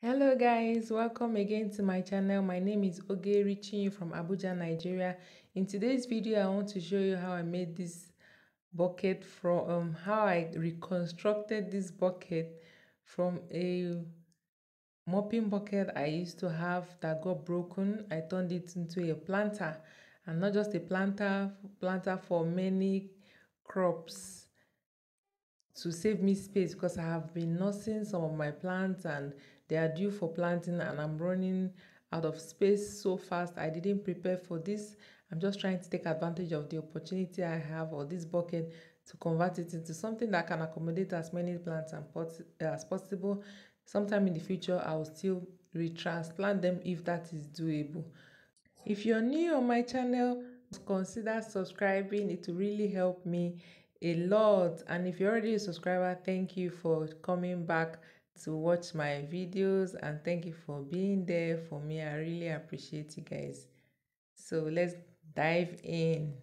Hello guys, welcome again to my channel. My name is Oge reaching you from Abuja, Nigeria. In today's video, I want to show you how I made this bucket from um how I reconstructed this bucket from a mopping bucket I used to have that got broken. I turned it into a planter and not just a planter, planter for many crops to save me space because I have been nursing some of my plants and they are due for planting and I'm running out of space so fast. I didn't prepare for this. I'm just trying to take advantage of the opportunity I have or this bucket to convert it into something that can accommodate as many plants as possible. Sometime in the future, I will still retransplant them if that is doable. If you're new on my channel, consider subscribing. It will really help me a lot. And if you're already a subscriber, thank you for coming back to watch my videos and thank you for being there for me. I really appreciate you guys. So let's dive in.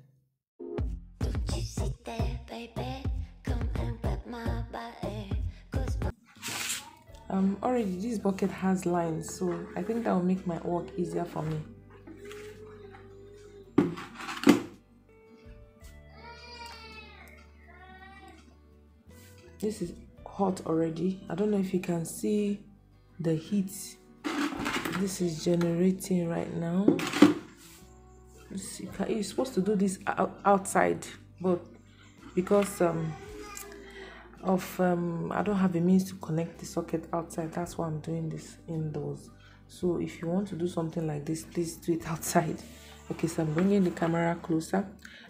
Um, already this bucket has lines, so I think that will make my work easier for me. This is hot already. I don't know if you can see the heat this is generating right now. You're supposed to do this outside, but because um, of um, I don't have a means to connect the socket outside, that's why I'm doing this indoors. So if you want to do something like this, please do it outside. Okay, so I'm bringing the camera closer.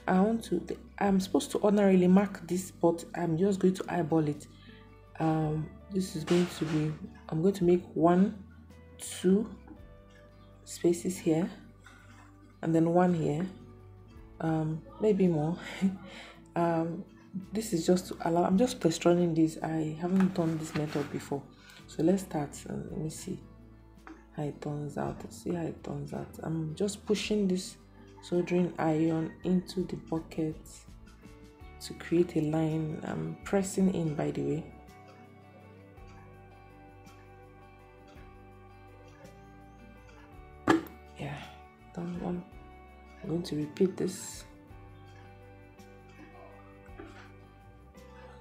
I want to, I'm supposed to ordinarily mark this, but I'm just going to eyeball it um, this is going to be I'm going to make one two spaces here and then one here. Um, maybe more. Um, this is just to allow I'm just test running this. I haven't done this method before. So let's start. And let me see how it turns out. See how it turns out. I'm just pushing this soldering iron into the bucket to create a line. I'm pressing in by the way done one I'm going to repeat this.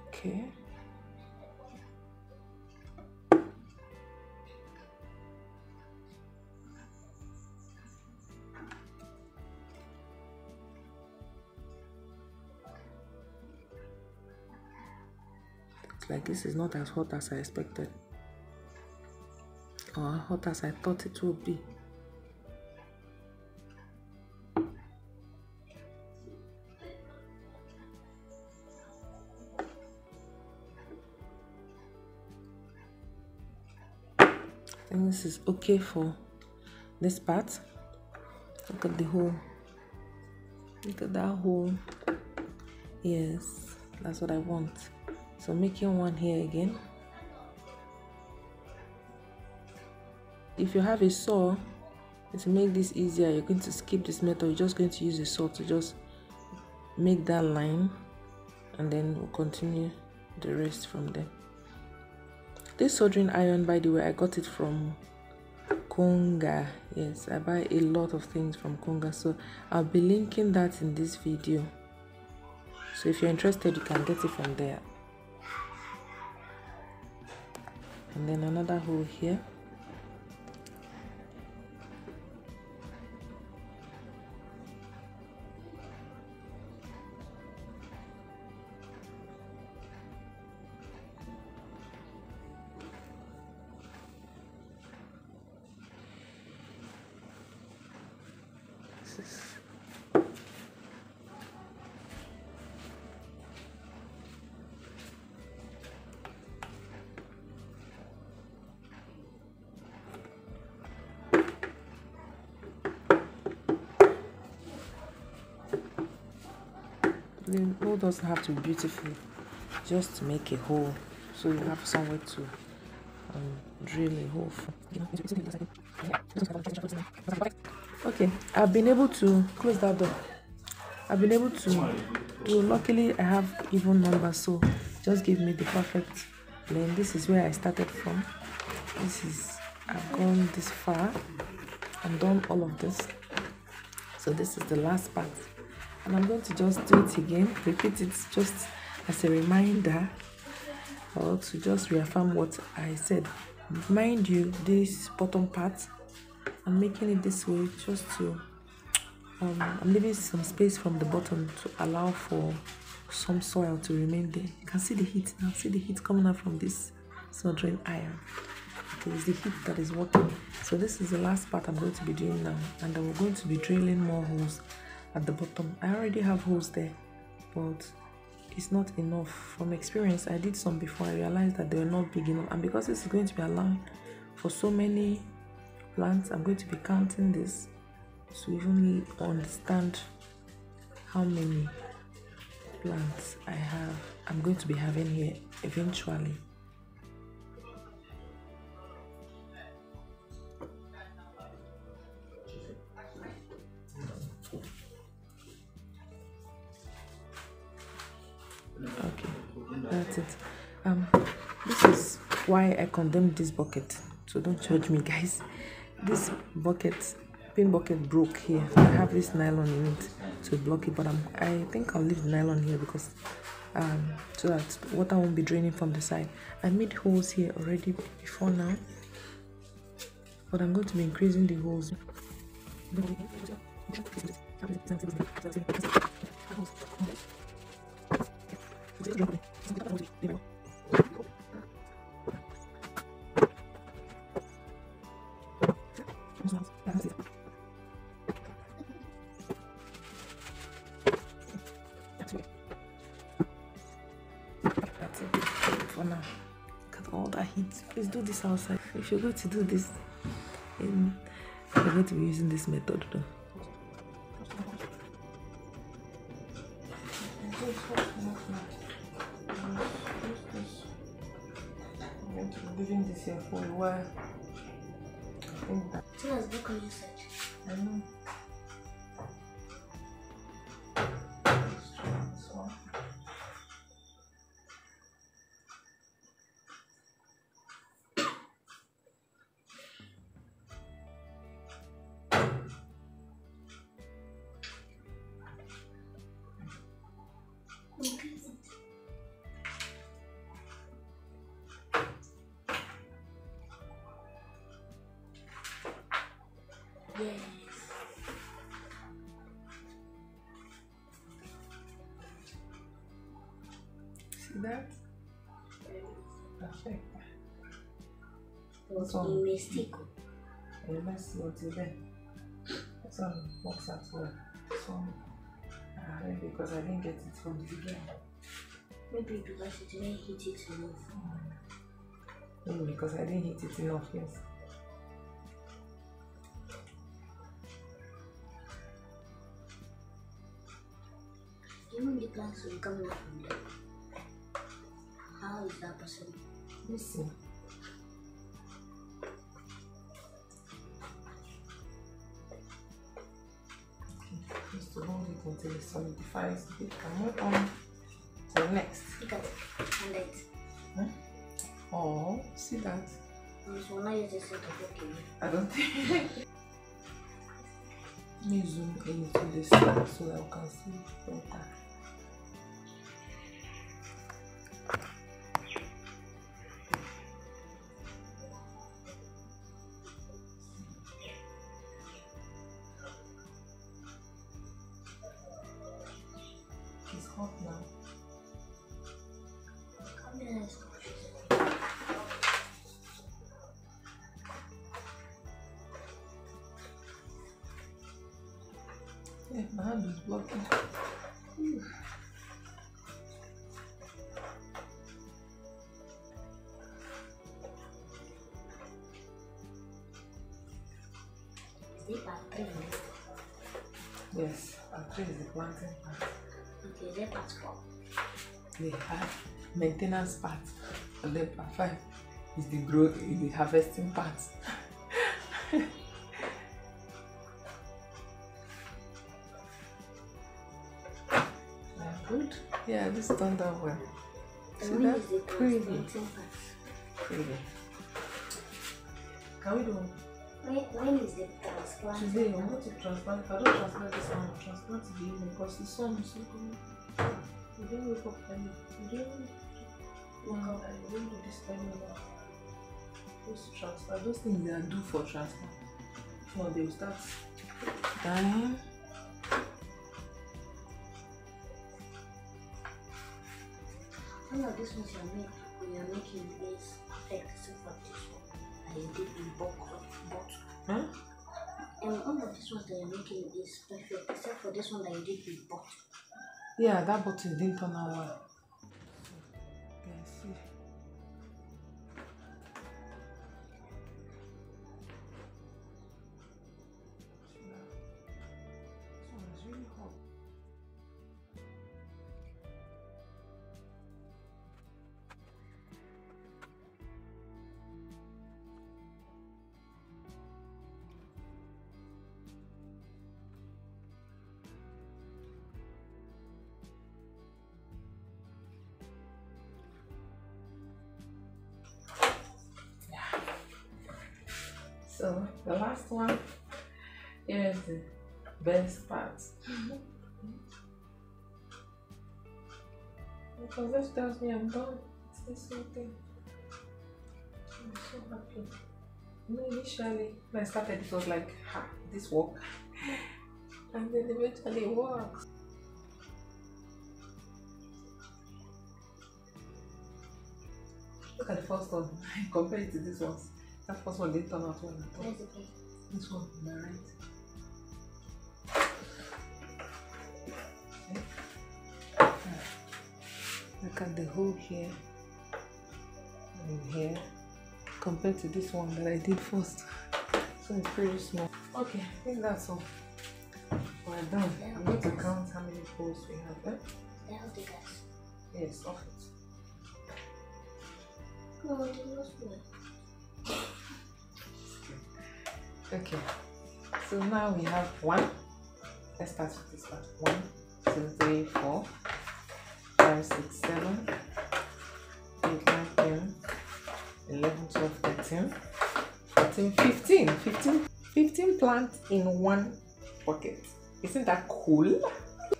Okay. Like this is not as hot as I expected. Or hot as I thought it would be. Is okay for this part. Look at the hole. Look at that hole. Yes that's what i want. So making one here again. If you have a saw to make this easier. You're going to skip this method. You're just going to use a saw to just make that line and then we'll continue the rest from there. This soldering iron by the way i got it from konga yes i buy a lot of things from konga so i'll be linking that in this video. So if you're interested you can get it from there. And then another hole here the hole doesn't have to be beautiful just make a hole. So you have somewhere to um, drill a hole for. Okay i've been able to close that door i've been able to do luckily i have even numbers so just give me the perfect lane this is where i started from this is I've gone this far. I'm done all of this. So this is the last part. And I'm going to just do it again, repeat it just as a reminder or to just reaffirm what I said. Mind you, this bottom part, I'm making it this way just to, um, I'm leaving some space from the bottom to allow for some soil to remain there. You can see the heat now, see the heat coming out from this soldering iron. It is the heat that is working. So this is the last part I'm going to be doing now and we're going to be drilling more holes at the bottom. I already have holes there, but it's not enough. From experience, I did some before. I realized that they were not big enough. And because this is going to be allowed for so many plants, I'm going to be counting this so to even understand how many plants I have. I'm going to be having here eventually. Okay that's it um this is why i condemn this bucket so don't judge me guys this bucket pin bucket broke here. I have this nylon in it to block it but I'm, i think i'll leave the nylon here because um so that water won't be draining from the side. I made holes here already before now but i'm going to be increasing the holes this outside. If you're going to do this, in, you're going to be using this method though. I'm going to be leaving this here for a while. I think that. I know. That? Perfect. So- in mistake. Let's see what's there. This one works out well. One, uh, because I didn't get it from the beginning. Maybe because it didn't hit it enough. Maybe because I didn't hit it enough, yes. Even the plants will come out from there. How is that see. Okay, Just to hold it until it solidifies bit and move on to the next. Look at it. And it. Oh, see that? Oh, one I just okay. I don't think. Let me zoom into this so that we can see better. Yeah, my hand is blocking. Is it part three? Yes, part three is the planting part. Okay, is it part four? The maintenance part. And then part five is the grow is the harvesting part. Yeah, this turned out well. The See one that? is the Pretty. planting part. Pretty. Can we do When, when is the transplant? today? I'm going to transplant. If I don't transplant this one, I'll transplant it the evening because the sun is not coming. We don't wake up early. We don't wake up early. We don't do this early now. Those transplant, those things they are due for transplant. No, they will start dying. One of these ones you're making, when you're making is perfect except for this one. You did in bulk bottle. Huh? And one of these ones that you're making is perfect except for this one that you did in bottle. Yeah, that bottle didn't turn out well. So the last one is the best part. Because this tells me I'm done. It's this whole thing. I'm so happy. You know, initially when I started it was like, ha, this work. And then eventually it works. Look at the first one. Compare it to this one. That first one didn't turn out well at all. Where's the place? This one on my right. Look at the hole here and here compared to this one that I did first. So it's pretty small. Okay, I think that's all. We're done. I'm going to count how many holes we have. Eh? Was. Yes, off it. No, it was good. Okay. So now we have one. Let's start with this one. One, two, three, four, five, six, seven, eight, nine, ten, eleven, twelve, thirteen, fourteen, fifteen. Fifteen. Fifteen plants in one bucket. Isn't that cool?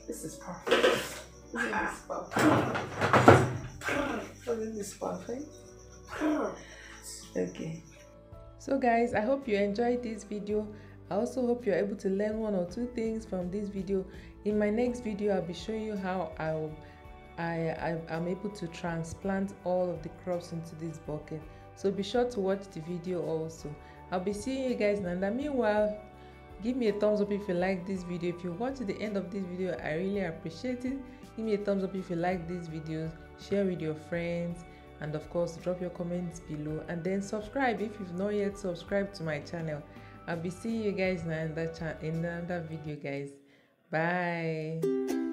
This is perfect. Isn't this perfect? Isn't this perfect? Okay. So guys, I hope you enjoyed this video. I also hope you're able to learn one or two things from this video. In my next video, I'll be showing you how I will, I, I am able to transplant all of the crops into this bucket. So be sure to watch the video also. I'll be seeing you guys. And meanwhile, give me a thumbs up if you like this video. If you watch the end of this video, I really appreciate it. Give me a thumbs up if you like these videos. Share with your friends and of course drop your comments below. And then subscribe if you've not yet subscribed to my channel. I'll be seeing you guys in another, in another video guys. Bye